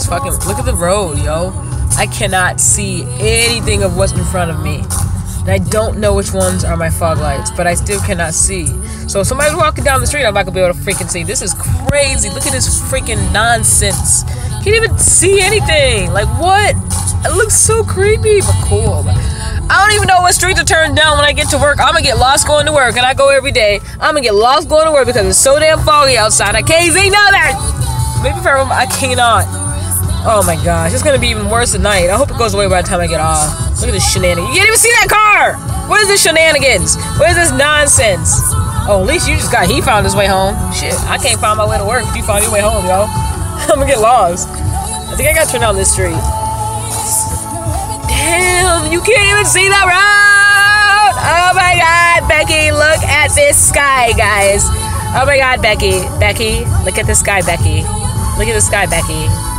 this fucking look at the road, yo. I cannot see anything of what's in front of me. And I don't know which ones are my fog lights, but I still cannot see. So if somebody's walking down the street, I'm not gonna be able to freaking see. This is crazy. Look at this freaking nonsense. Can't even see anything. Like what? It looks so creepy, but cool. I don't even know what street to turn down when I get to work. I'm gonna get lost going to work, and I go every day. I'm gonna get lost going to work because it's so damn foggy outside. I can't see nothing. Maybe for a moment, I cannot. Oh my gosh, it's gonna be even worse tonight. I hope it goes away by the time I get off. Look at this shenanigans. You can't even see that car! What is this shenanigans? What is this nonsense? Oh, at least you just got, he found his way home. Shit, I can't find my way to work if you found your way home, yo. I'm gonna get lost. I think I gotta turn down this street. Damn, you can't even see the road! Oh my god, Becky, look at this sky, guys. Oh my god, Becky. Becky, look at the sky, Becky. Look at the sky, Becky.